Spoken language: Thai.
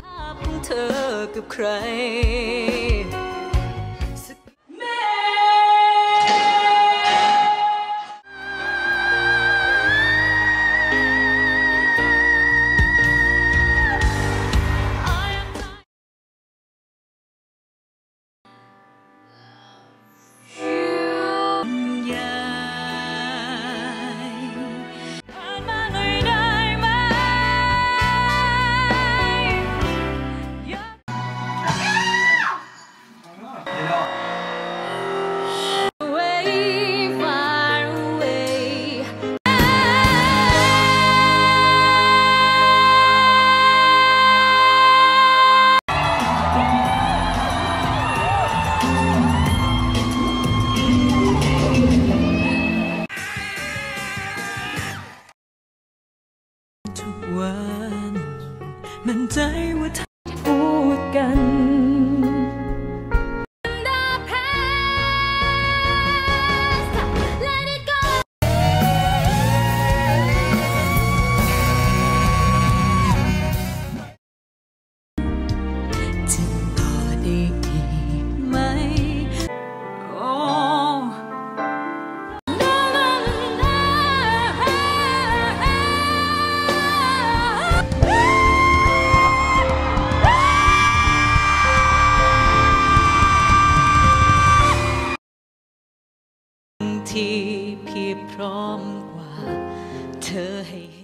ภาพของเธอกับใคร มั่นใจว่าถ้าพูดกัน ที่พี่พร้อมกว่า เธอให้